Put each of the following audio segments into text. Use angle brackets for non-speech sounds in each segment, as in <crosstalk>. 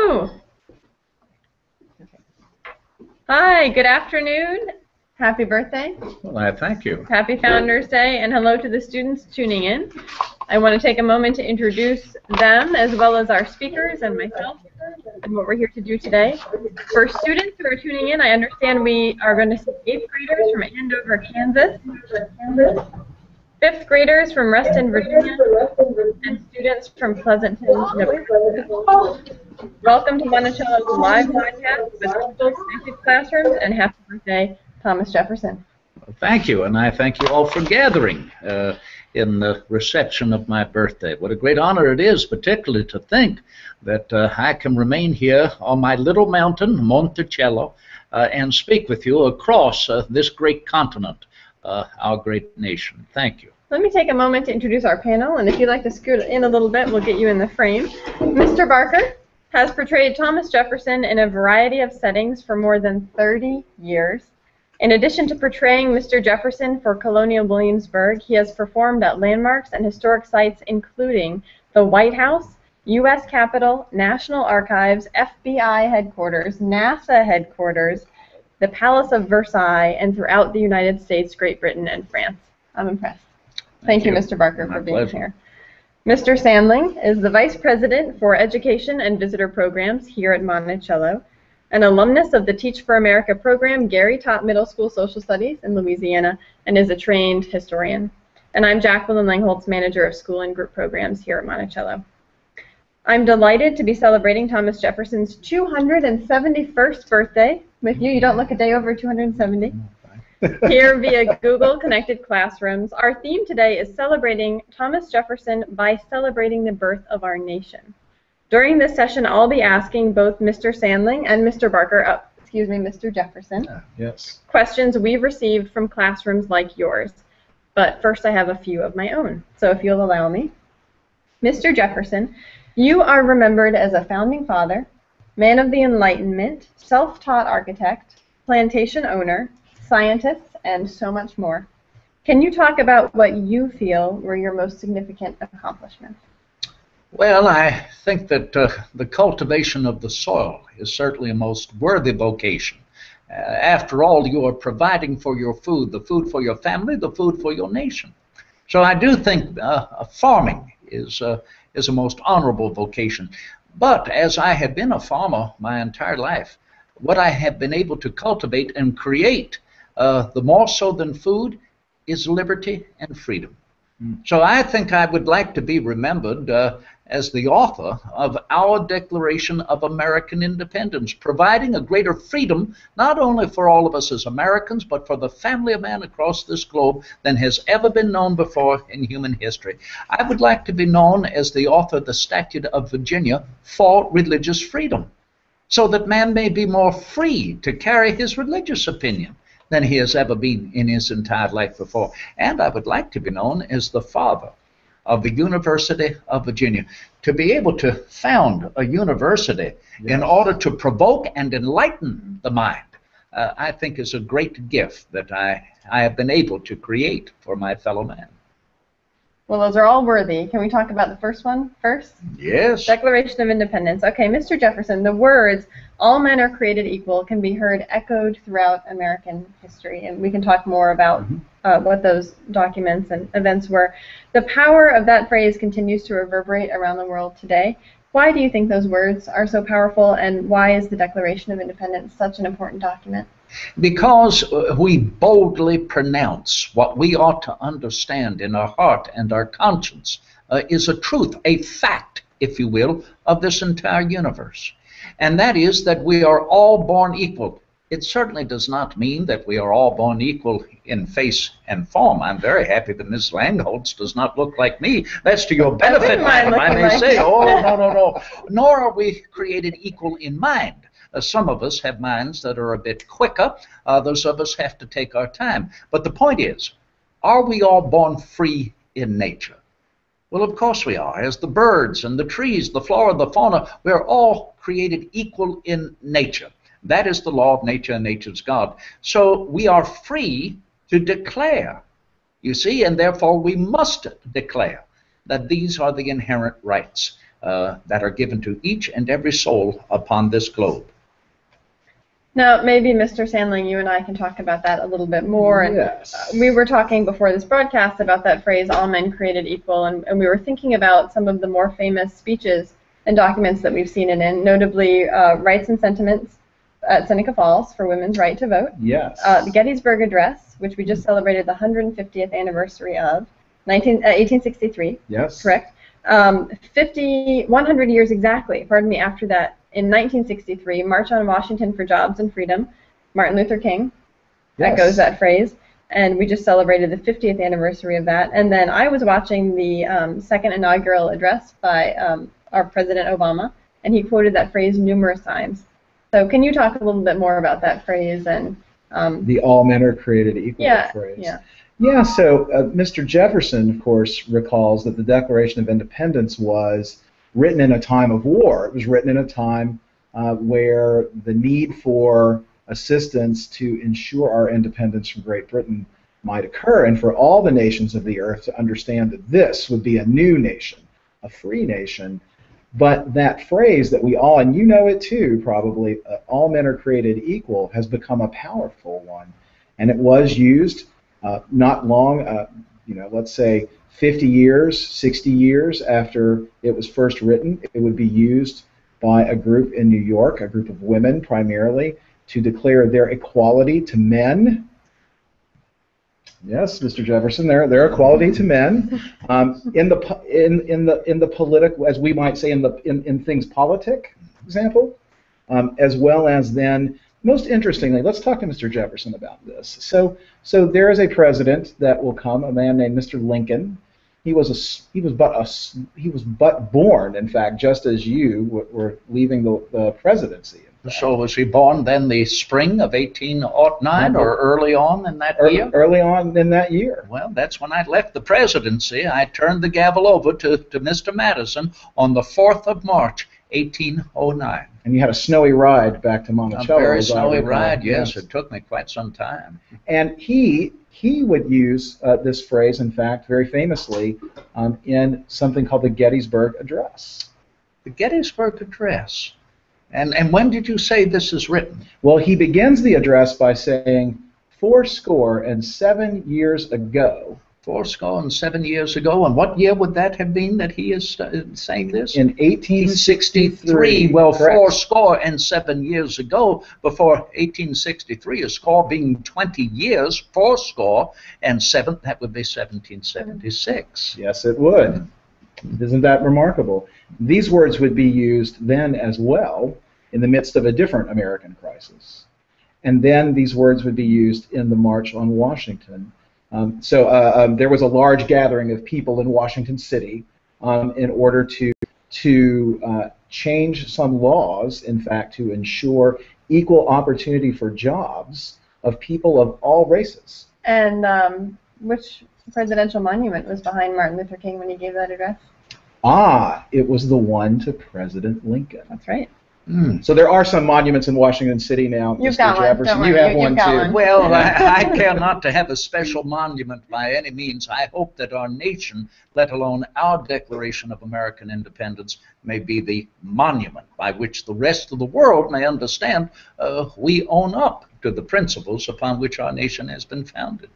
Hello. Hi, good afternoon. Happy birthday. Well, I thank you. Happy Founders Day, and hello to the students tuning in. I want to take a moment to introduce them as well as our speakers and myself and what we're here to do today. For students who are tuning in, I understand we are going to see eighth graders from Andover, Kansas, fifth graders from Reston, Virginia, and students from Pleasanton, Nebraska. Welcome to Monticello's live podcast with Crystal Connected Classrooms, and happy birthday, Thomas Jefferson. Thank you, and I thank you all for gathering uh, in the reception of my birthday. What a great honor it is, particularly to think that uh, I can remain here on my little mountain, Monticello, uh, and speak with you across uh, this great continent, uh, our great nation. Thank you. Let me take a moment to introduce our panel, and if you'd like to scoot in a little bit, we'll get you in the frame. Mr. Barker has portrayed Thomas Jefferson in a variety of settings for more than 30 years. In addition to portraying Mr. Jefferson for Colonial Williamsburg, he has performed at landmarks and historic sites including the White House, U.S. Capitol, National Archives, FBI headquarters, NASA headquarters, the Palace of Versailles, and throughout the United States, Great Britain, and France. I'm impressed. Thank, Thank you, you. Mr. Barker, My for being pleasure. here. Mr. Sandling is the Vice President for Education and Visitor Programs here at Monticello. An alumnus of the Teach for America program, Gary taught middle school social studies in Louisiana and is a trained historian. And I'm Jacqueline Langholtz, Manager of School and Group Programs here at Monticello. I'm delighted to be celebrating Thomas Jefferson's 271st birthday with you. You don't look a day over 270 here via Google Connected Classrooms. Our theme today is celebrating Thomas Jefferson by celebrating the birth of our nation. During this session, I'll be asking both Mr. Sandling and Mr. Barker, uh, excuse me, Mr. Jefferson, Yes. questions we've received from classrooms like yours. But first, I have a few of my own, so if you'll allow me. Mr. Jefferson, you are remembered as a founding father, man of the Enlightenment, self taught architect, plantation owner, scientist, and so much more. Can you talk about what you feel were your most significant accomplishments? Well, I think that uh, the cultivation of the soil is certainly a most worthy vocation. Uh, after all, you are providing for your food, the food for your family, the food for your nation. So I do think uh, farming is uh, is a most honorable vocation. But as I have been a farmer my entire life, what I have been able to cultivate and create, uh, the more so than food, is liberty and freedom. So I think I would like to be remembered uh, as the author of our Declaration of American Independence, providing a greater freedom not only for all of us as Americans, but for the family of man across this globe than has ever been known before in human history. I would like to be known as the author of the Statute of Virginia for religious freedom, so that man may be more free to carry his religious opinion than he has ever been in his entire life before. And I would like to be known as the father of the University of Virginia. To be able to found a university in order to provoke and enlighten the mind, uh, I think is a great gift that I, I have been able to create for my fellow man. Well, those are all worthy. Can we talk about the first one first? Yes. Declaration of Independence. Okay, Mr. Jefferson, the words, all men are created equal, can be heard echoed throughout American history, and we can talk more about uh, what those documents and events were. The power of that phrase continues to reverberate around the world today. Why do you think those words are so powerful, and why is the Declaration of Independence such an important document? Because uh, we boldly pronounce what we ought to understand in our heart and our conscience uh, is a truth, a fact, if you will, of this entire universe. And that is that we are all born equal. It certainly does not mean that we are all born equal in face and form. I'm very happy that Miss Langholtz does not look like me. That's to your benefit, madam. I may like say, oh, no, no, no. Nor are we created equal in mind. Uh, some of us have minds that are a bit quicker. Others of us have to take our time. But the point is, are we all born free in nature? Well, of course we are. As the birds and the trees, the flora, the fauna, we are all created equal in nature. That is the law of nature and nature's God. So we are free to declare, you see, and therefore we must declare that these are the inherent rights. uh, that are given to each and every soul upon this globe. Now, maybe Mr. Sandling, you and I can talk about that a little bit more. And Yes. uh, we were talking before this broadcast about that phrase, all men created equal, and, and we were thinking about some of the more famous speeches and documents that we've seen it in, notably uh, Rights and Sentiments at Seneca Falls for women's right to vote, Yes. uh, the Gettysburg Address, which we just celebrated the 150th anniversary of, 19, uh, 1863, yes. correct? Um, 50, 100 years exactly, pardon me, after that, in 1963, March on Washington for Jobs and Freedom, Martin Luther King Yes. echoes that phrase, and we just celebrated the 50th anniversary of that. And then I was watching the um, second inaugural address by um, our President Obama, and he quoted that phrase numerous times. So can you talk a little bit more about that phrase and um, The all men are created equal yeah, phrase. yeah, Yeah, so uh, Mr. Jefferson, of course, recalls that the Declaration of Independence was written in a time of war. It was written in a time uh, where the need for assistance to ensure our independence from Great Britain might occur, and for all the nations of the earth to understand that this would be a new nation, a free nation. But that phrase that we all, and you know it too, probably, uh, all men are created equal, has become a powerful one. And it was used uh, not long, uh, you know, let's say 50 years, 60 years after it was first written, it would be used by a group in New York, a group of women primarily, to declare their equality to men. Yes, Mr. Jefferson, their their equality to men um, in the in in the in the political, as we might say, in the in, in things politic, example, um, as well as then most interestingly, let's talk to Mr. Jefferson about this. So, so there is a president that will come, a man named Mr. Lincoln. He was a he was but a s- he was but born, in fact, just as you w- were leaving the, the presidency. So was he born then the spring of 1809 or early on in that Ear- year? early on in that year. Well, that's when I left the presidency. I turned the gavel over to, to Mr. Madison on the 4th of March, 1809. And you had a snowy ride back to Monticello. A very snowy ride, yes. It took me quite some time. And he he would use uh, this phrase, in fact, very famously, um, in something called the Gettysburg Address. The Gettysburg Address. And, and when did you say this is written? Well, he begins the address by saying, Four score and seven years ago, Four score and seven years ago. And what year would that have been that he is uh, saying this? in 1863. 1863. Well, Correct. four score and seven years ago, before 1863, a score being 20 years, four score and seven, that would be 1776. Yes, it would. Isn't that remarkable? These words would be used then as well in the midst of a different American crisis. And then these words would be used in the March on Washington. Um, so uh, um, there was a large gathering of people in Washington City um, in order to to uh, change some laws, in fact, to ensure equal opportunity for jobs of people of all races. and um, which presidential monument was behind Martin Luther King when he gave that address? Ah, it was the one to President Lincoln. That's right. Hmm. So there are some monuments in Washington City now, You've Mr. got one, Jefferson. don't you have you- one you've got too. one. Well, <laughs> I, I care not to have a special monument by any means. I hope that our nation, let alone our Declaration of American Independence, may be the monument by which the rest of the world may understand uh, we own up to the principles upon which our nation has been founded.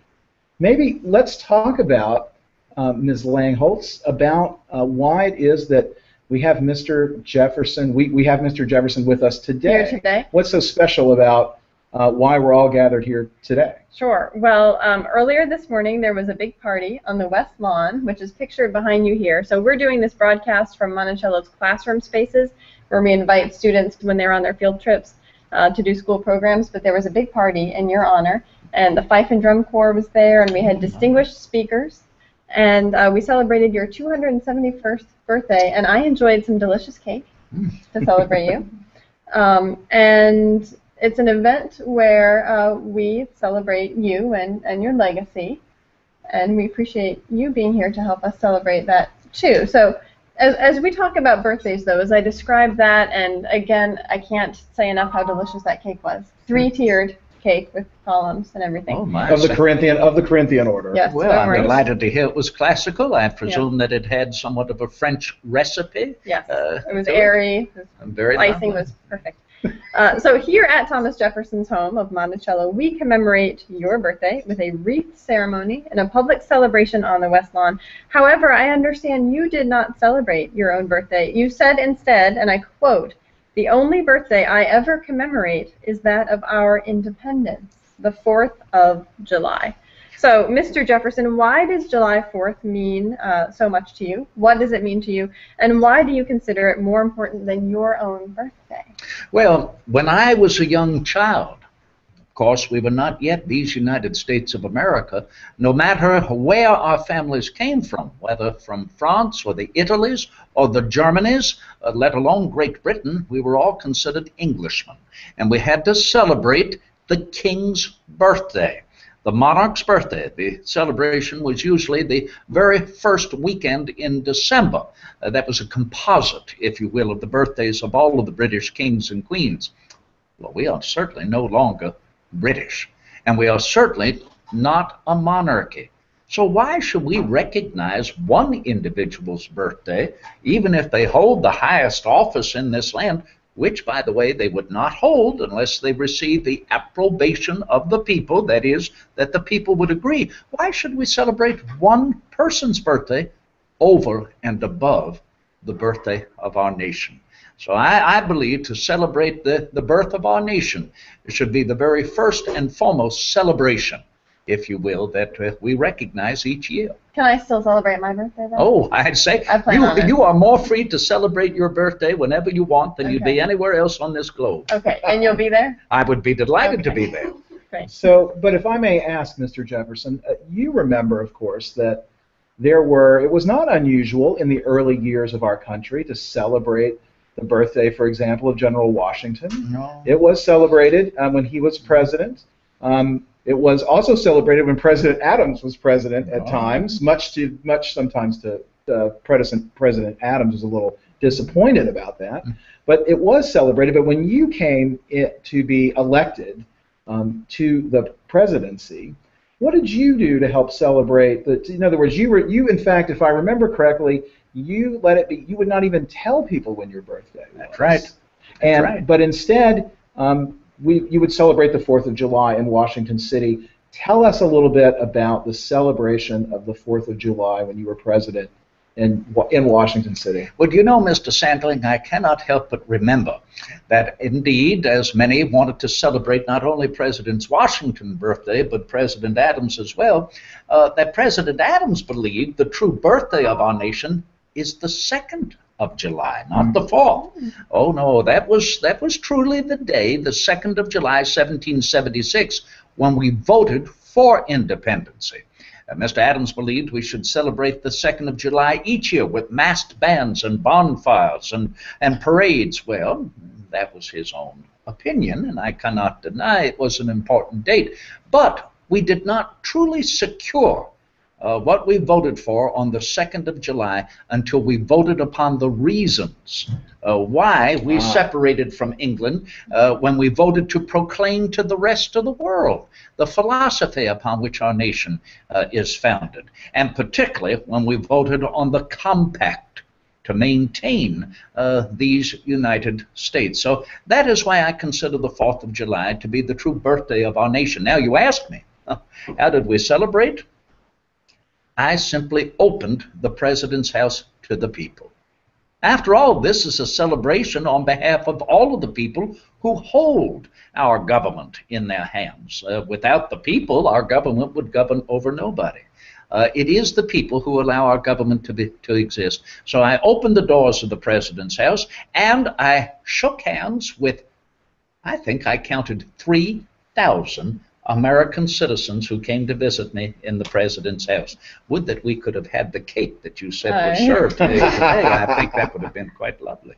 Maybe let's talk about uh, Ms. Langholtz about uh, why it is that we have Mr. Jefferson. We, we have Mr. Jefferson with us today. Here today. What's so special about uh, why we're all gathered here today? Sure. Well, um, earlier this morning there was a big party on the West Lawn, which is pictured behind you here. So we're doing this broadcast from Monticello's classroom spaces, where we invite students when they're on their field trips uh, to do school programs. But there was a big party in your honor, and the Fife and Drum Corps was there, and we had distinguished speakers, and uh, we celebrated your 271st birthday, and I enjoyed some delicious cake to celebrate you. <laughs> Um, and it's an event where uh, we celebrate you and, and your legacy, and we appreciate you being here to help us celebrate that too. So, as, as we talk about birthdays, though, as I describe that, and again, I can't say enough how delicious that cake was. Three tiered cake with columns and everything. Oh my! Of the Corinthian of the Corinthian order. Yes. Well, I'm worry. delighted to hear it was classical. I presume that it had somewhat of a French recipe. Yes, Uh, it was airy. It was Very icing lovely. was perfect. Uh, so here at Thomas Jefferson's home of Monticello, we commemorate your birthday with a wreath ceremony and a public celebration on the West Lawn. However, I understand you did not celebrate your own birthday. You said instead, and I quote, "The only birthday I ever commemorate is that of our independence, the 4th of July." So, Mr. Jefferson, why does July 4th mean uh, so much to you? What does it mean to you? And why do you consider it more important than your own birthday? Well, when I was a young child, course, we were not yet these United States of America. No matter where our families came from, whether from France or the Italies or the Germanys, uh, let alone Great Britain, we were all considered Englishmen. And we had to celebrate the king's birthday. The monarch's birthday. The celebration was usually the very first weekend in December. Uh, that was a composite, if you will, of the birthdays of all of the British kings and queens. Well, we are certainly no longer British, and we are certainly not a monarchy. So why should we recognize one individual's birthday, even if they hold the highest office in this land, which, by the way, they would not hold unless they received the approbation of the people, that is, that the people would agree. Why should we celebrate one person's birthday over and above the birthday of our nation? So I, I believe to celebrate the, the birth of our nation it should be the very first and foremost celebration, if you will, that uh, we recognize each year. Can I still celebrate my birthday then? Oh, I'd say I plan you, on it. you are more free to celebrate your birthday whenever you want than you'd be anywhere else on this globe. Okay, and you'll be there? <laughs> I would be delighted to be there. <laughs> So, but if I may ask, Mr. Jefferson, uh, you remember, of course, that there were, it was not unusual in the early years of our country to celebrate the birthday, for example, of General Washington. No. It was celebrated um, when he was president. Um, it was also celebrated when President Adams was president at Oh. times, much to much sometimes to uh, President President Adams was a little disappointed about that. But it was celebrated. But when you came to be elected um, to the presidency, what did you do to help celebrate? The, in other words, you were you in fact, if I remember correctly, you let it be. You would not even tell people when your birthday was. That's right. And right. but instead, um, we you would celebrate the Fourth of July in Washington City. Tell us a little bit about the celebration of the Fourth of July when you were president in in Washington City. Well, you know, Mr. Sandling, I cannot help but remember that indeed, as many wanted to celebrate not only President Washington's birthday, but President Adams as well, uh, that President Adams believed the true birthday of our nation is the second of July, not the fourth. Oh no, that was that was truly the day, the second of July, 1776, when we voted for independence. Mr. Adams believed we should celebrate the 2nd of July each year with masked bands and bonfires and, and parades. Well, that was his own opinion, and I cannot deny it was an important date. But we did not truly secure uh, what we voted for on the 2nd of July until we voted upon the reasons uh, why we Ah. separated from England uh, when we voted to proclaim to the rest of the world the philosophy upon which our nation uh, is founded, and particularly when we voted on the compact to maintain uh, these United States. So that is why I consider the 4th of July to be the true birthday of our nation. Now, you ask me, <laughs> how did we celebrate? I simply opened the President's house to the people. After all, this is a celebration on behalf of all of the people who hold our government in their hands. Uh, without the people, our government would govern over nobody. Uh, it is the people who allow our government to be to exist. So I opened the doors of the president's house and I shook hands with, I think I counted three thousand American citizens who came to visit me in the president's house. Would that we could have had the cake that you said was served today. today. I think that would have been quite lovely.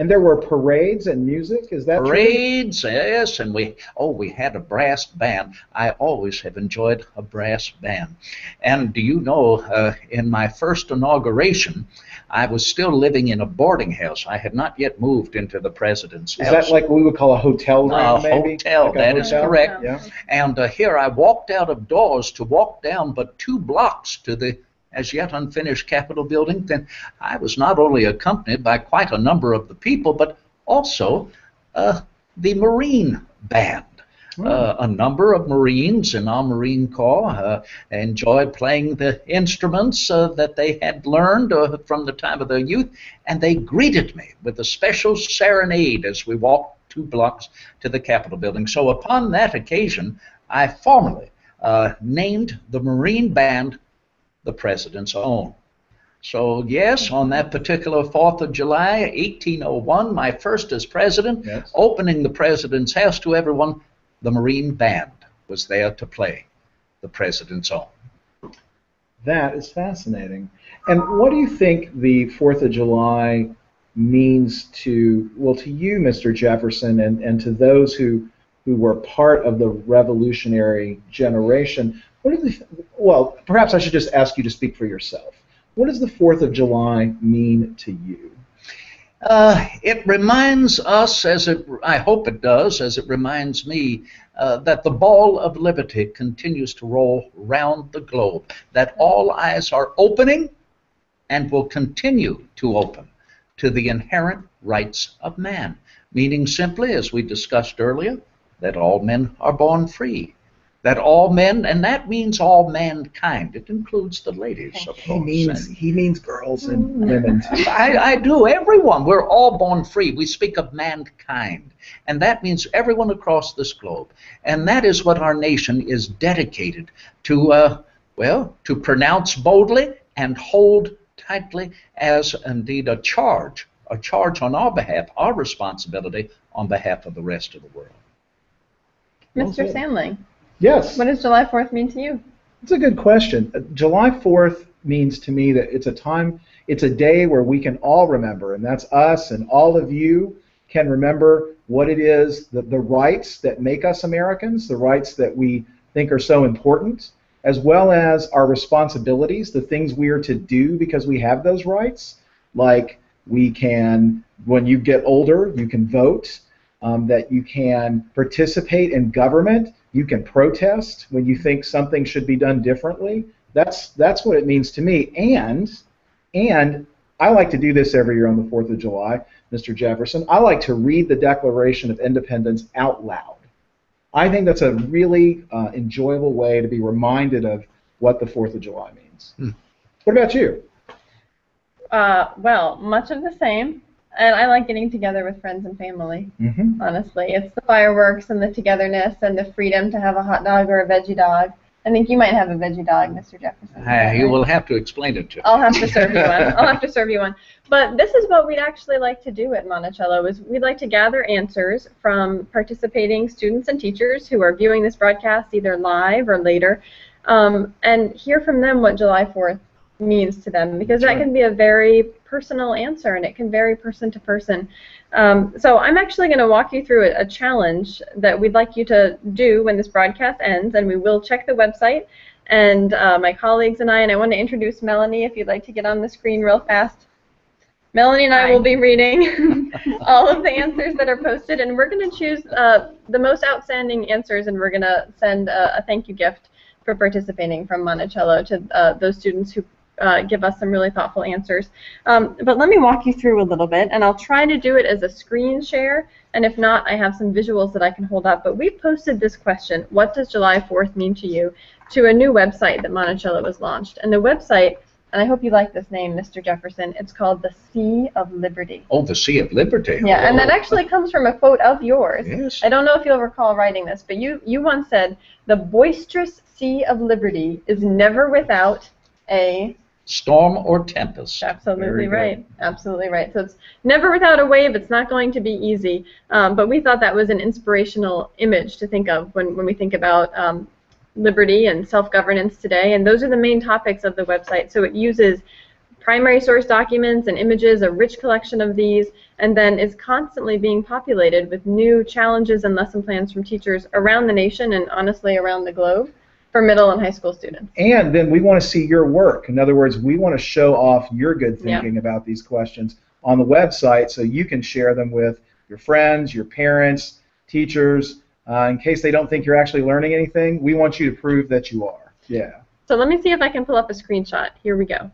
And there were parades and music. Is that true? Parades, yes, and we oh we had a brass band. I always have enjoyed a brass band. And do you know, uh, in my first inauguration, I was still living in a boarding house. I had not yet moved into the president's Is house. that like what we would call a hotel room, A maybe? hotel, Like that is hotel? correct. Yeah. And uh, here I walked out of doors to walk down but two blocks to the as yet unfinished Capitol building. Then I was not only accompanied by quite a number of the people, but also uh, the Marine Band. Uh, a number of Marines in our Marine Corps uh, enjoyed playing the instruments uh, that they had learned uh, from the time of their youth, and they greeted me with a special serenade as we walked two blocks to the Capitol building. So, upon that occasion, I formally uh, named the Marine Band the President's Own. So, yes, on that particular 4th of July, 1801, my first as president, Yes. opening the President's house to everyone, the Marine Band was there to play the President's Own. That is fascinating. And what do you think the Fourth of July means to well to you, Mr. Jefferson, and, and to those who who were part of the revolutionary generation? The well, perhaps I should just ask you to speak for yourself. What does the Fourth of July mean to you? Uh, it reminds us, as it, I hope it does, as it reminds me, uh, that the ball of liberty continues to roll round the globe, that all eyes are opening and will continue to open to the inherent rights of man, meaning simply, as we discussed earlier, that all men are born free. That all men, and that means all mankind. It includes the ladies, of He course. means he means girls and women. <laughs> I, I do. Everyone. We're all born free. We speak of mankind. And that means everyone across this globe. And that is what our nation is dedicated to, uh, well, to pronounce boldly and hold tightly as indeed a charge, a charge on our behalf, our responsibility on behalf of the rest of the world. Mr. said. Sandling, Yes. what does July 4th mean to you? It's a good question. Uh, July 4th means to me that it's a time, it's a day where we can all remember, and that's us and all of you can remember what it is, the, the rights that make us Americans, the rights that we think are so important, as well as our responsibilities, the things we are to do because we have those rights. Like we can, when you get older, you can vote, um, that you can participate in government, you can protest when you think something should be done differently. That's that's what it means to me. And and I like to do this every year on the Fourth of July, Mr. Jefferson. I like to read the Declaration of Independence out loud. I think that's a really uh, enjoyable way to be reminded of what the Fourth of July means. Hmm. What about you? Uh, well, much of the same. And I like getting together with friends and family, Mm-hmm. honestly. It's the fireworks and the togetherness and the freedom to have a hot dog or a veggie dog. I think you might have a veggie dog, Mr. Jefferson. Uh, you will have to explain it to me. I'll have to serve you one. I'll have to <laughs> serve you one. But this is what we'd actually like to do at Monticello is we'd like to gather answers from participating students and teachers who are viewing this broadcast either live or later, um, and hear from them what July 4th means to them because That's that right. can be a very personal answer and it can vary person to person. Um, so I'm actually going to walk you through a, a challenge that we'd like you to do when this broadcast ends, and we will check the website. And uh, my colleagues and I, and I want to introduce Melanie if you'd like to get on the screen real fast. Melanie and I Hi. will be reading <laughs> all of the answers that are posted, and we're going to choose uh, the most outstanding answers, and we're going to send a, a thank you gift for participating from Monticello to uh, those students who uh, give us some really thoughtful answers. Um, but let me walk you through a little bit, and I'll try to do it as a screen share, and if not, I have some visuals that I can hold up. But we posted this question, what does July 4th mean to you, to a new website that Monticello has launched. And the website, and I hope you like this name, Mr. Jefferson, it's called the Sea of Liberty. Oh, the Sea of Liberty. Yeah, and that Oh, actually comes from a quote of yours. Yes. I don't know if you'll recall writing this, but you, you once said, the boisterous Sea of Liberty is never without a Storm or tempest. Absolutely right. Absolutely right. So it's never without a wave. It's not going to be easy. Um, but we thought that was an inspirational image to think of when, when we think about um, liberty and self-governance today. And those are the main topics of the website. So it uses primary source documents and images, a rich collection of these, and then is constantly being populated with new challenges and lesson plans from teachers around the nation and honestly around the globe for middle and high school students. And then we want to see your work. In other words, we want to show off your good thinking yeah. about these questions on the website so you can share them with your friends, your parents, teachers. Uh, in case they don't think you're actually learning anything, we want you to prove that you are. Yeah. So let me see if I can pull up a screenshot. Here we go.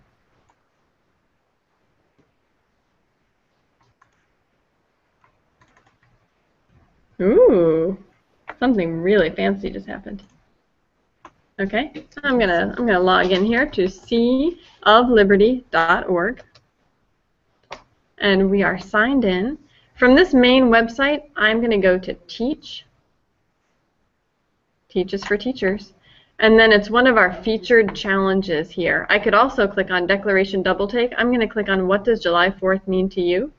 Ooh, something really fancy just happened. Okay, I'm gonna I'm gonna log in here to seaofliberty.org, and we are signed in. From this main website, I'm gonna go to Teach. Teach is for teachers. And then it's one of our featured challenges here. I could also click on Declaration Double Take. I'm going to click on What does July 4th mean to you?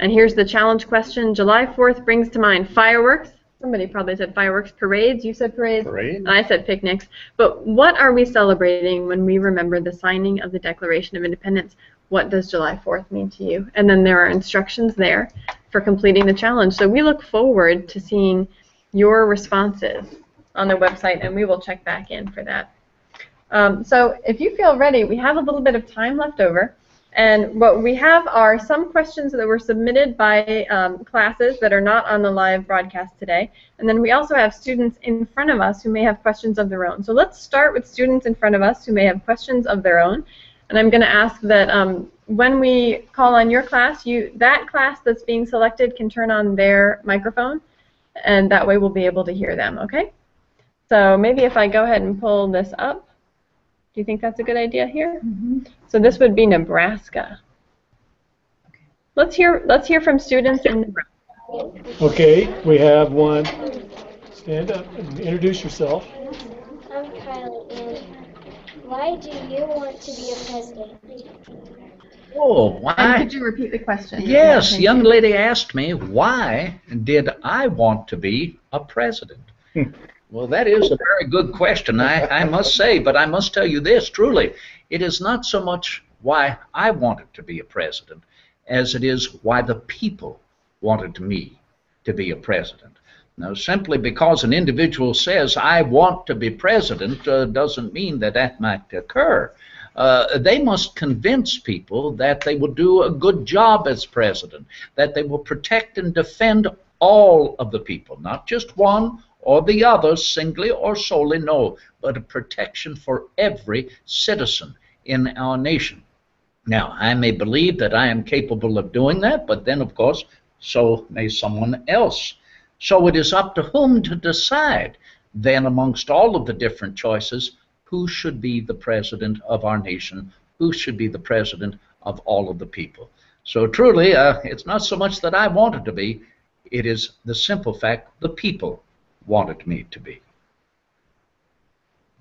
And here's the challenge question. July 4th brings to mind fireworks. Somebody probably said fireworks, parades. You said parades. Parade. And I said picnics. But what are we celebrating when we remember the signing of the Declaration of Independence? What does July 4th mean to you? And then there are instructions there for completing the challenge. So we look forward to seeing your responses on the website, and we will check back in for that. Um, so if you feel ready, we have a little bit of time left over. And what we have are some questions that were submitted by um, classes that are not on the live broadcast today. And then we also have students in front of us who may have questions of their own. So let's start with students in front of us who may have questions of their own. And I'm going to ask that um, when we call on your class, you that class that's being selected can turn on their microphone, and that way we'll be able to hear them, okay? So maybe if I go ahead and pull this up, do you think that's a good idea here? Mm -hmm. So this would be Nebraska. Okay. Let's hear let's hear from students in Nebraska. Okay, we have one. Stand up and introduce yourself. I'm Kylie, and why do you want to be a president? Oh, why? And could you repeat the question? Yes, young lady asked me why did I want to be a president. <laughs> Well, that is a very good question, I, I must say, but I must tell you this truly. It is not so much why I wanted to be a president as it is why the people wanted me to be a president. Now, simply because an individual says, I want to be president, uh, doesn't mean that that might occur. Uh, they must convince people that they will do a good job as president, that they will protect and defend all of the people, not just one or the other singly or solely, no, but a protection for every citizen in our nation. Now, I may believe that I am capable of doing that, but then, of course, so may someone else. So it is up to whom to decide, then, amongst all of the different choices, who should be the president of our nation, who should be the president of all of the people. So truly, uh, it's not so much that I wanted to be, it is the simple fact the people wanted me to be.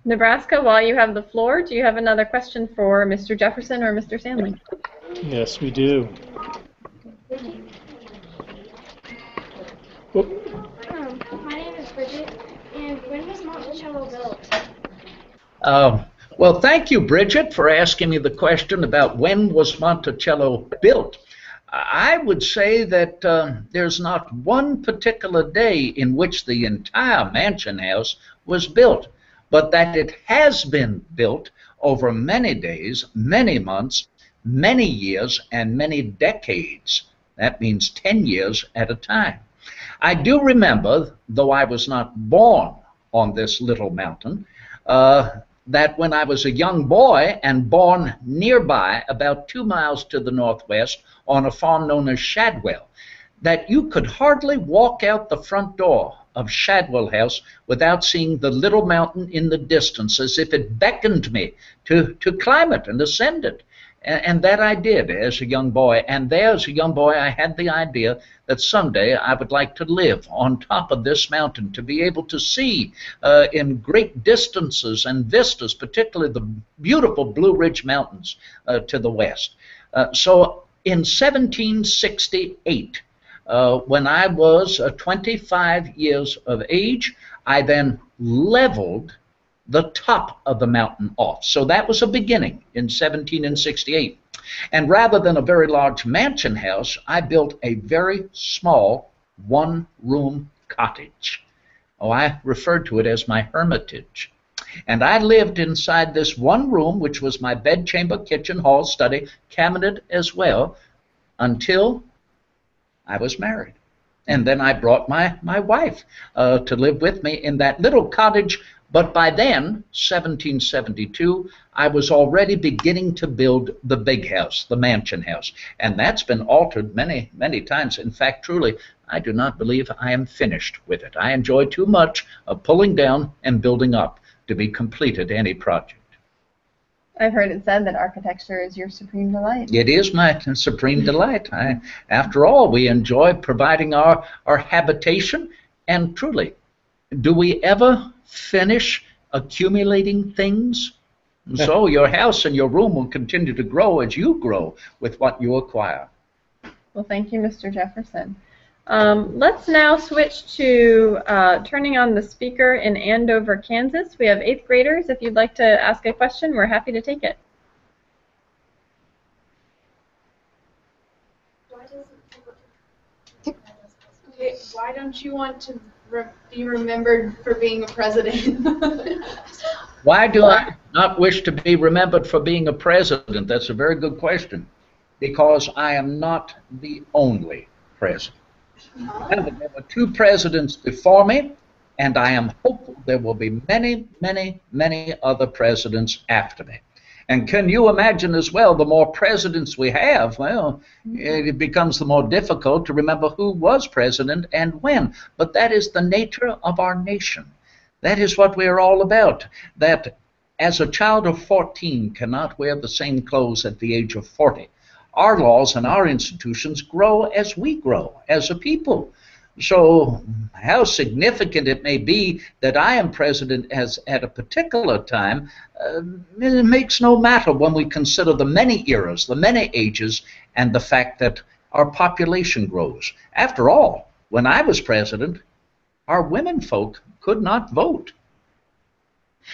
Nebraska, while you have the floor, do you have another question for Mr. Jefferson or Mr. Sandling? Yes, we do. Um, my name is Bridget, and when was Monticello built? Uh, well, thank you, Bridget, for asking me the question about when was Monticello built. I would say that uh, there's not one particular day in which the entire mansion house was built, but that it has been built over many days, many months, many years, and many decades. That means 10 years at a time. I do remember, though I was not born on this little mountain, uh, that when I was a young boy and born nearby, about two miles to the northwest, on a farm known as Shadwell, that you could hardly walk out the front door of Shadwell House without seeing the little mountain in the distance as if it beckoned me to, to climb it and ascend it. And, that I did as a young boy. And there, as a young boy, I had the idea that someday I would like to live on top of this mountain, to be able to see uh, in great distances and vistas, particularly the beautiful Blue Ridge Mountains uh, to the west. Uh, so in 1768, uh, when I was uh, 25 years of age, I then leveled the top of the mountain off. So that was a beginning in 1768. And rather than a very large mansion house, I built a very small one room cottage. Oh, I referred to it as my hermitage. And I lived inside this one room, which was my bedchamber, kitchen, hall, study, cabinet as well, until I was married. And then I brought my, my wife uh, to live with me in that little cottage. But by then, 1772, I was already beginning to build the big house, the mansion house. And that's been altered many, many times. In fact, truly, I do not believe I am finished with it. I enjoy too much of pulling down and building up to be completed any project. I've heard it said that architecture is your supreme delight. It is my supreme delight. I, after all, we enjoy providing our, our habitation, and truly, do we ever finish accumulating things? <laughs> So your house and your room will continue to grow as you grow with what you acquire. Well, thank you, Mr. Jefferson. Um, let's now switch to uh, turning on the speaker in Andover, Kansas. We have eighth graders. If you'd like to ask a question, we're happy to take it. Why don't you want to re- be remembered for being a president? <laughs> Why do I not wish to be remembered for being a president? That's a very good question. Because I am not the only president. There were two presidents before me, and I am hopeful there will be many, many, many other presidents after me. And can you imagine as well, the more presidents we have, well, it becomes the more difficult to remember who was president and when. But that is the nature of our nation. That is what we are all about. That as a child of 14 cannot wear the same clothes at the age of 40, our laws and our institutions grow as we grow as a people. So, how significant it may be that I am president as at a particular time, uh, it makes no matter when we consider the many eras, the many ages, and the fact that our population grows. After all, when I was president, our women folk could not vote.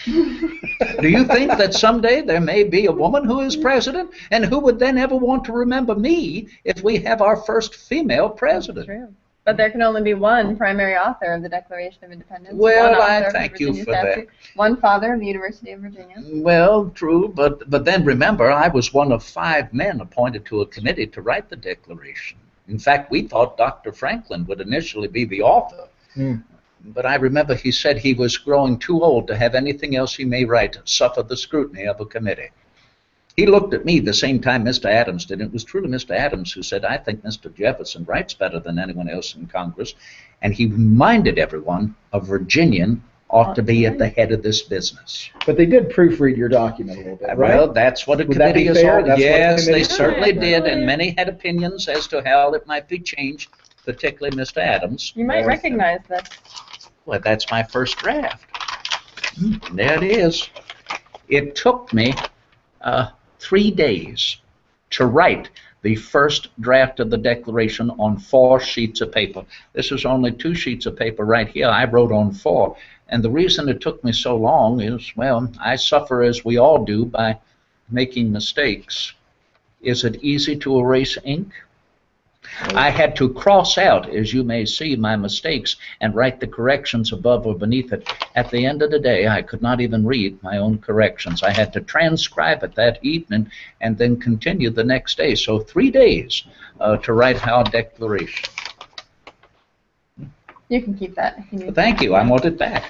Do you think that someday there may be a woman who is president? And who would then ever want to remember me if we have our first female president? True. But there can only be one primary author of the Declaration of Independence. Well, one I author of the thank you Virginia for that. One father of the University of Virginia. Well, true, but but then remember, I was one of five men appointed to a committee to write the Declaration. In fact, we thought Dr. Franklin would initially be the author. Hmm. But I remember he said he was growing too old to have anything else he may write suffer the scrutiny of a committee. He looked at me the same time Mr. Adams did. It was truly Mr. Adams who said, I think Mr. Jefferson writes better than anyone else in Congress. And he reminded everyone a Virginian ought to be at the head of this business. But they did proofread your document a little bit, right? Well, that's what a Would that committee be is fair? all. That's what a Yes, they certainly Yeah, did, and many had opinions as to how it might be changed, particularly Mr. Adams. You might Yes. recognize this. Well, that's my first draft. Hmm, There it is. It took me uh, three days to write the first draft of the Declaration on four sheets of paper. This is only two sheets of paper right here. I wrote on four. And the reason it took me so long is, well, I suffer as we all do by making mistakes. Is it easy to erase ink? I had to cross out, as you may see, my mistakes and write the corrections above or beneath it. At the end of the day, I could not even read my own corrections. I had to transcribe it that evening and then continue the next day. So three days uh, to write our declaration. You can keep that if you need. Thank you. I want it back.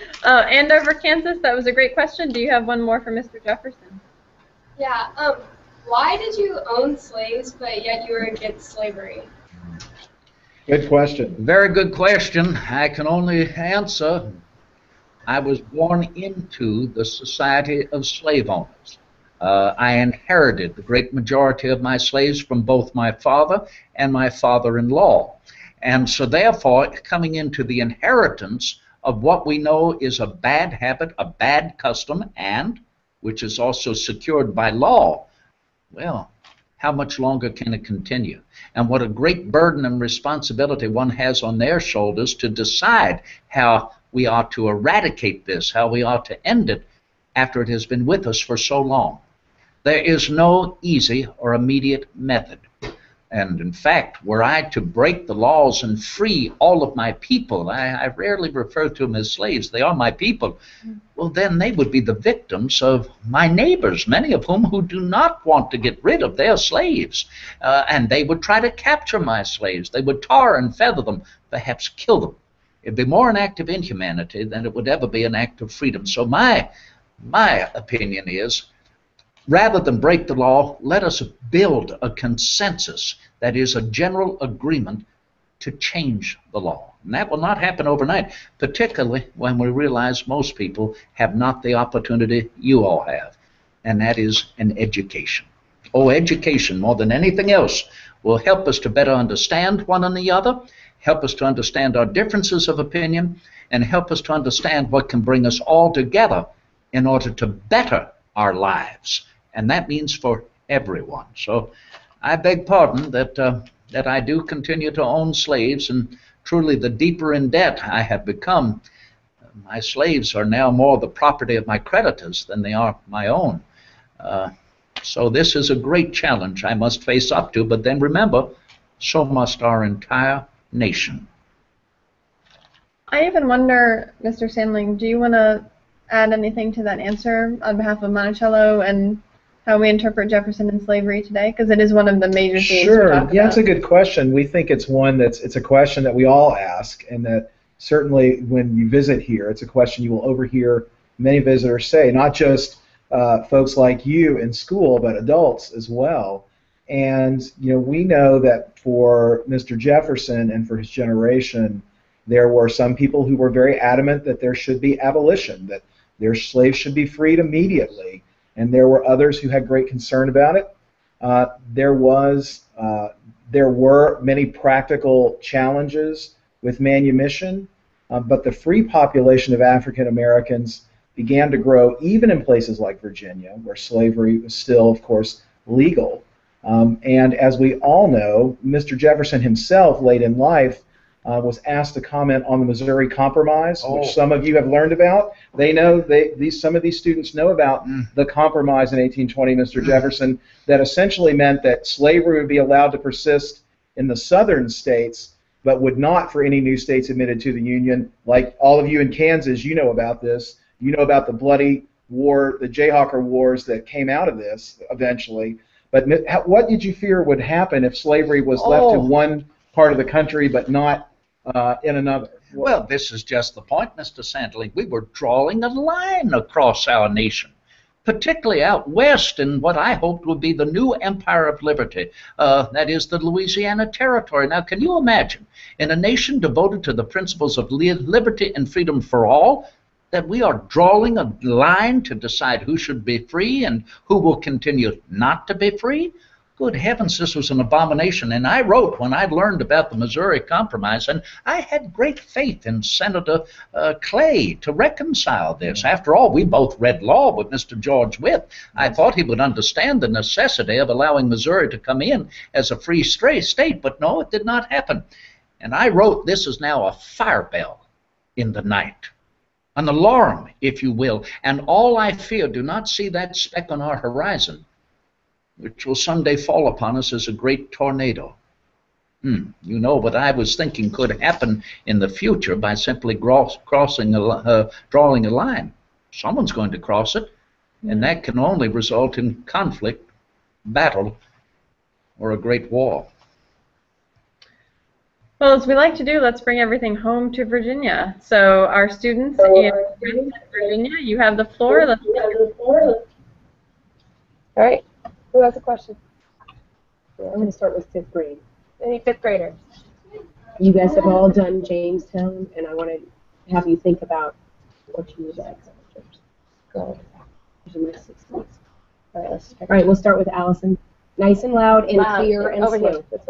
<laughs> Uh, Andover, Kansas. That was a great question. Do you have one more for Mr. Jefferson? yeah. Um. Why did you own slaves, but yet you were against slavery? Good question. Very good question. I can only answer. I was born into the society of slave owners. Uh, I inherited the great majority of my slaves from both my father and my father in law. And so, therefore, coming into the inheritance of what we know is a bad habit, a bad custom, and which is also secured by law, well, how much longer can it continue? And what a great burden and responsibility one has on their shoulders to decide how we ought to eradicate this, how we ought to end it after it has been with us for so long. There is no easy or immediate method. And in fact, were I to break the laws and free all of my people, I, I rarely refer to them as slaves, they are my people, well, then they would be the victims of my neighbors, many of whom who do not want to get rid of their slaves. Uh, and they would try to capture my slaves. They would tar and feather them, perhaps kill them. It'd be more an act of inhumanity than it would ever be an act of freedom. So my my opinion is rather than break the law, let us build a consensus that is a general agreement to change the law. And that will not happen overnight, particularly when we realize most people have not the opportunity you all have, and that is an education. Oh, education, more than anything else, will help us to better understand one and the other, help us to understand our differences of opinion, and help us to understand what can bring us all together in order to better our lives. And that means for everyone. So I beg pardon that, uh, that I do continue to own slaves, and truly the deeper in debt I have become, my slaves are now more the property of my creditors than they are my own. Uh, so this is a great challenge I must face up to, but then remember, so must our entire nation. I even wonder, Mr. Sandling, do you want to add anything to that answer on behalf of Monticello and how we interpret Jefferson and slavery today? Because it is one of the major themes. Sure. Yeah, it's a good question. We think it's one that's it's a question that we all ask, and that certainly when you visit here, it's a question you will overhear many visitors say, not just uh, folks like you in school, but adults as well. And you know, we know that for Mr. Jefferson and for his generation, there were some people who were very adamant that there should be abolition, that their slaves should be freed immediately, and there were others who had great concern about it. Uh, there was uh, there were many practical challenges with manumission, uh, but the free population of African Americans began to grow even in places like Virginia, where slavery was still, of course, legal. Um, and as we all know, Mr. Jefferson himself, late in life, uh, was asked to comment on the Missouri Compromise, Oh. which some of you have learned about. They know they these some of these students know about Mm. the compromise in 1820, Mr. Jefferson, that essentially meant that slavery would be allowed to persist in the southern states, but would not for any new states admitted to the Union. Like all of you in Kansas, you know about this. You know about the bloody war, the Jayhawker wars that came out of this eventually. But what did you fear would happen if slavery was left to Oh. one part of the country but not uh, in another? Well, this is just the point, Mr. Sandling. We were drawing a line across our nation, particularly out west in what I hoped would be the new Empire of Liberty, uh, that is the Louisiana Territory. Now, can you imagine, in a nation devoted to the principles of li- liberty and freedom for all, that we are drawing a line to decide who should be free and who will continue not to be free? Good heavens, this was an abomination. And I wrote when I learned about the Missouri Compromise, and I had great faith in Senator uh, Clay to reconcile this. After all, we both read law with Mr. George Wythe. I thought he would understand the necessity of allowing Missouri to come in as a free state, but no, it did not happen. And I wrote, This is now a fire bell in the night an alarm, if you will, and all I fear do not see that speck on our horizon, which will someday fall upon us as a great tornado. Hmm, you know what I was thinking could happen in the future by simply gross, crossing a, uh, drawing a line. Someone's going to cross it, and that can only result in conflict, battle, or a great war. Well, as we like to do, let's bring everything home to Virginia. So, our students in Princeton, Virginia, you have the floor. Let's All right. Who has a question? I'm going to start with fifth grade. Any fifth graders? You guys have all done Jamestown, and I want to have you think about what you would like. Go. These are my six points. All right, let's All right, we'll start with Allison. Nice and loud and Loud. clear and Over slow. this.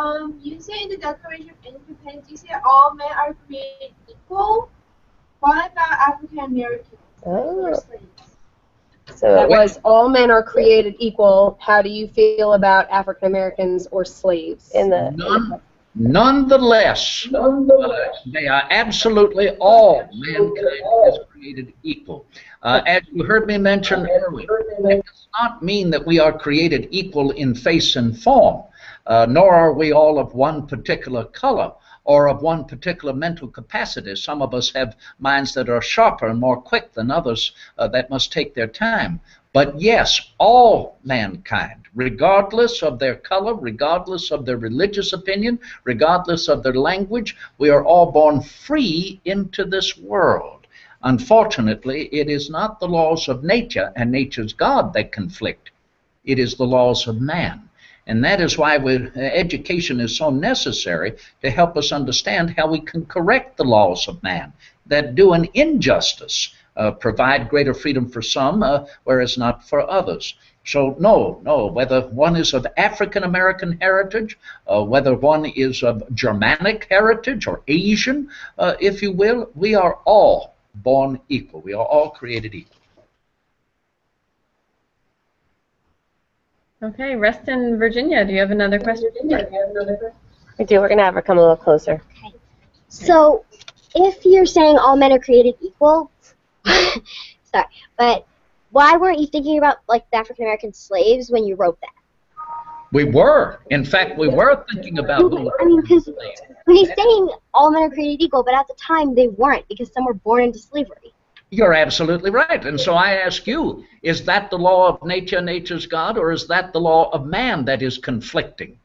Um, you say in the Declaration of Independence, you say all men are created equal. What about African Americans or Oh. slaves? So That was all men are created equal. How do you feel about African Americans or slaves? in the None, Nonetheless, uh, they are absolutely all mankind is created equal. Uh, as you heard me mention earlier, it does not mean that we are created equal in face and form, uh, nor are we all of one particular color or of one particular mental capacity. Some of us have minds that are sharper and more quick than others uh, that must take their time. But yes, all mankind, regardless of their color, regardless of their religious opinion, regardless of their language, we are all born free into this world. Unfortunately, it is not the laws of nature and nature's God that conflict. It is the laws of man. And that is why we, education is so necessary to help us understand how we can correct the laws of man that do an injustice uh, provide greater freedom for some, uh, whereas not for others. So no, no, whether one is of African American heritage, uh, whether one is of Germanic heritage or Asian, uh, if you will, we are all born equal. We are all created equal. Okay, Reston, Virginia, do you have another question? We do. We're gonna have her come a little closer. Okay. So, if you're saying all men are created equal, <laughs> sorry, but why weren't you thinking about like the African American slaves when you wrote that? We were, in fact, we were thinking about who. I mean, because when he's saying all men are created equal, but at the time they weren't because some were born into slavery. You're absolutely right. And so I ask you, is that the law of nature, nature's God, or is that the law of man that is conflicting?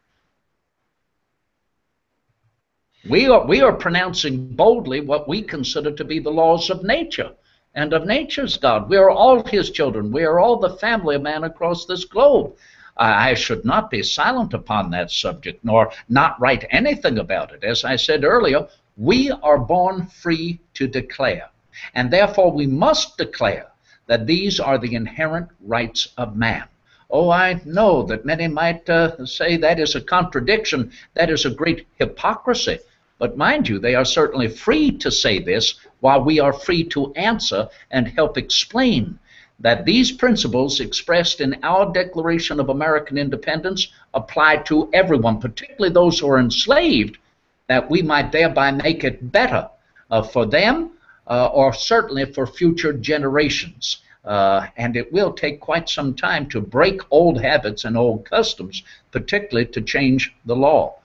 We are, we are pronouncing boldly what we consider to be the laws of nature and of nature's God. We are all his children. We are all the family of man across this globe. I should not be silent upon that subject, nor not write anything about it. As I said earlier, we are born free to declare, and therefore we must declare that these are the inherent rights of man. Oh, I know that many might uh, say that is a contradiction, that is a great hypocrisy. But mind you, they are certainly free to say this while we are free to answer and help explain that these principles expressed in our Declaration of American Independence apply to everyone, particularly those who are enslaved, that we might thereby make it better uh, for them uh, or certainly for future generations. Uh, and it will take quite some time to break old habits and old customs, particularly to change the law.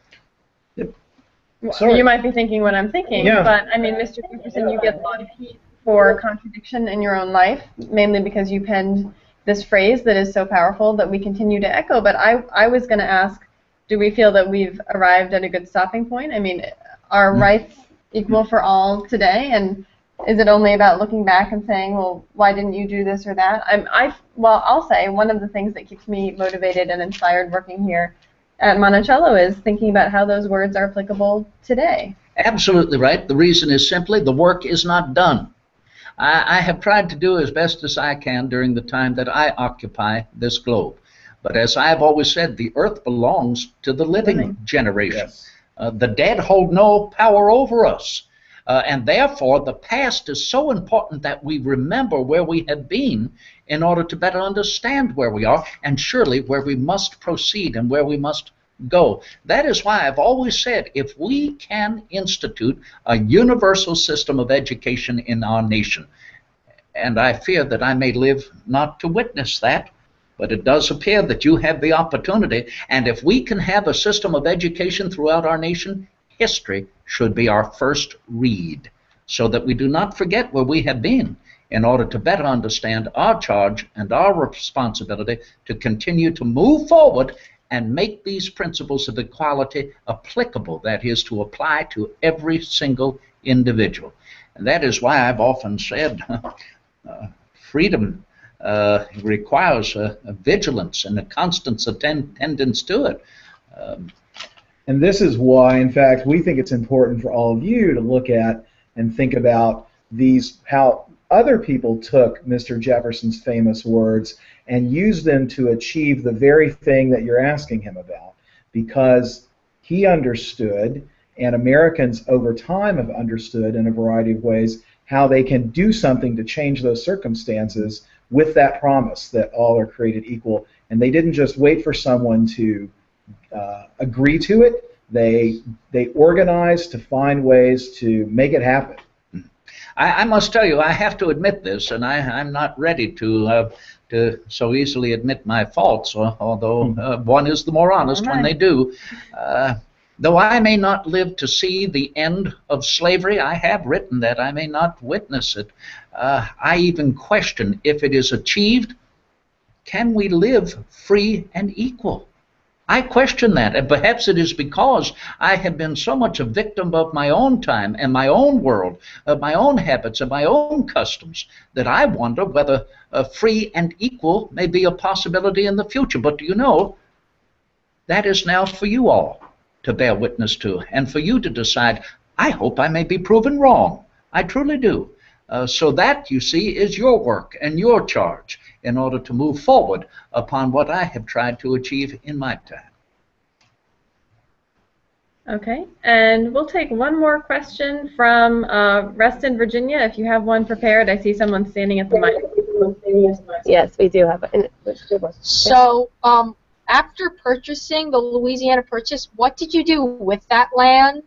Sorry. You might be thinking what I'm thinking, Yeah. but I mean, Mr. Jefferson, you get a lot of heat for contradiction in your own life, mainly because you penned this phrase that is so powerful that we continue to echo. But I, I was going to ask, do we feel that we've arrived at a good stopping point? I mean, are rights equal for all today? And is it only about looking back and saying, well, why didn't you do this or that? I'm, I, well, I'll say one of the things that keeps me motivated and inspired working here at Monticello is thinking about how those words are applicable today. Absolutely right. The reason is simply the work is not done. I, I, have tried to do as best as I can during the time that I occupy this globe. But as I've always said, the earth belongs to the living, Living. generation. Yes. Uh, the dead hold no power over us. Uh, and therefore, the past is so important that we remember where we have been in order to better understand where we are and surely where we must proceed and where we must go. That is why I've always said if we can institute a universal system of education in our nation, and I fear that I may live not to witness that, but it does appear that you have the opportunity. And if we can have a system of education throughout our nation, history should be our first read so that we do not forget where we have been in order to better understand our charge and our responsibility to continue to move forward and make these principles of equality applicable, that is, to apply to every single individual. And that is why I've often said <laughs> uh, freedom uh, requires a, a, vigilance and a constant atten- attendance to it. Um, And this is why, in fact, we think it's important for all of you to look at and think about these how other people took Mr. Jefferson's famous words and used them to achieve the very thing that you're asking him about. Because he understood, and Americans over time have understood in a variety of ways, how they can do something to change those circumstances with that promise that all are created equal. And they didn't just wait for someone to uh, agree to it, They they organize to find ways to make it happen. I, I must tell you, I have to admit this, and I, I'm not ready to uh, to so easily admit my faults, although uh, one is the more honest when they do. Uh, though I may not live to see the end of slavery, I have written that I may not witness it. Uh, I even question if it is achieved, can we live free and equal? I question that, and perhaps it is because I have been so much a victim of my own time and my own world, of my own habits and my own customs, that I wonder whether free and equal may be a possibility in the future. But do you know, that is now for you all to bear witness to, and for you to decide. I hope I may be proven wrong. I truly do. Uh, so that, you see, is your work and your charge in order to move forward upon what I have tried to achieve in my time. Okay, and we'll take one more question from uh, Reston, Virginia. If you have one prepared, I see someone standing at the mic. Yes, we do have it. And it's a good one. So, um, after purchasing the Louisiana Purchase, what did you do with that land?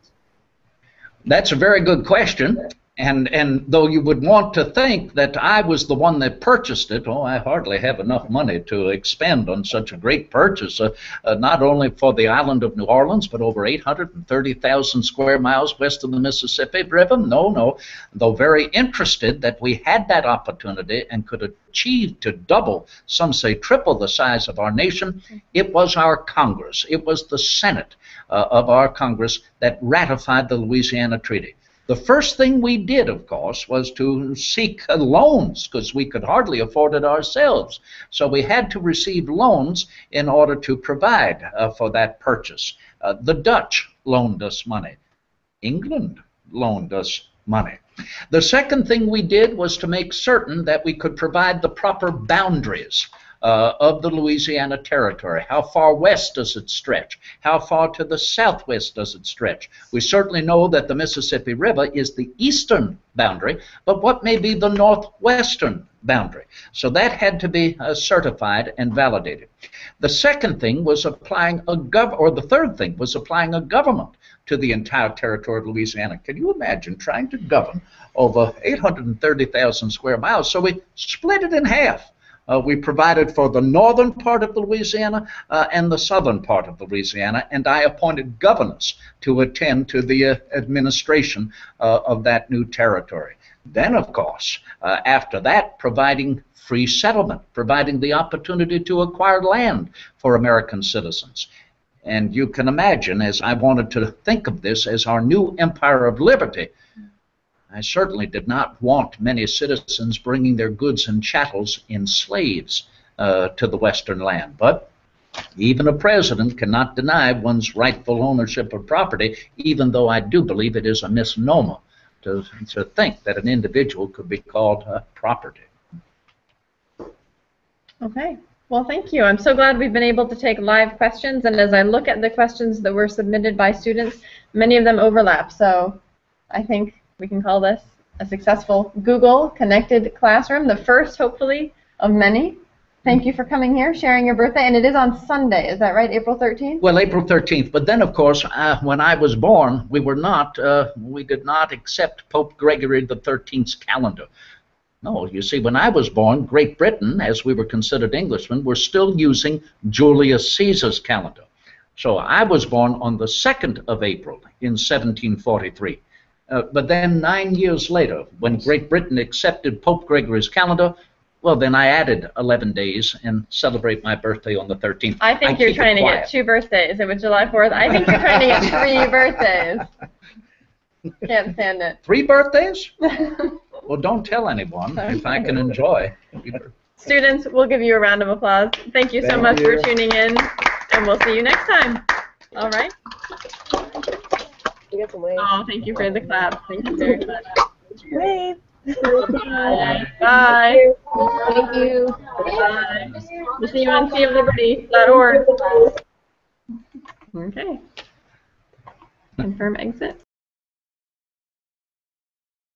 That's a very good question. And and though you would want to think that I was the one that purchased it, oh, I hardly have enough money to expend on such a great purchase. Uh, uh, not only for the island of New Orleans, but over 830,000 square miles west of the Mississippi River. No, no. Though very interested that we had that opportunity and could achieve to double, some say triple the size of our nation, it was our Congress, it was the Senate uh, of our Congress that ratified the Louisiana Treaty. The first thing we did, of course, was to seek loans because we could hardly afford it ourselves. So we had to receive loans in order to provide uh, for that purchase. Uh, the Dutch loaned us money. England loaned us money. The second thing we did was to make certain that we could provide the proper boundaries uh, of the Louisiana Territory. How far west does it stretch? How far to the southwest does it stretch? We certainly know that the Mississippi River is the eastern boundary, but what may be the northwestern boundary? So that had to be uh, certified and validated. The second thing was applying a gov, or the third thing was applying a government to the entire territory of Louisiana. Can you imagine trying to govern over 830,000 square miles? So we split it in half. Uh, we provided for the northern part of Louisiana uh, and the southern part of Louisiana, and I appointed governors to attend to the uh, administration uh, of that new territory. Then, of course, uh, after that, providing free settlement, providing the opportunity to acquire land for American citizens. And you can imagine, as I wanted to think of this as our new empire of liberty, I certainly did not want many citizens bringing their goods and chattels in slaves uh, to the Western land. But even a president cannot deny one's rightful ownership of property, even though I do believe it is a misnomer to, to think that an individual could be called uh, property. Okay. Well, thank you. I'm so glad we've been able to take live questions, and as I look at the questions that were submitted by students, many of them overlap. So I think we can call this a successful Google Connected Classroom, the first, hopefully, of many. Thank you for coming here, sharing your birthday, and it is on Sunday. Is that right, April 13th? Well, April 13th. But then, of course, uh, when I was born, we were not, uh, we did not accept Pope Gregory the 13th's calendar. No, you see, when I was born, Great Britain, as we were considered Englishmen, were still using Julius Caesar's calendar. So I was born on the 2nd of April in 1743. Uh, but then nine years later, when Great Britain accepted Pope Gregory's calendar, well, then I added 11 days and celebrate my birthday on the 13th. I think you're trying to get two birthdays. It was July 4th. I think you're trying to get three birthdays. Can't stand it. Three birthdays? <laughs> Well, don't tell anyone if I can enjoy. Students, we'll give you a round of applause. Thank you so Thank much for tuning in, and we'll see you next time. All right. You got some waves. Oh, thank you for the clap. Thank you very much. Wave. Bye. Bye. Thank you. Bye. We'll see you on seaofliberty.org. Okay. Confirm exit.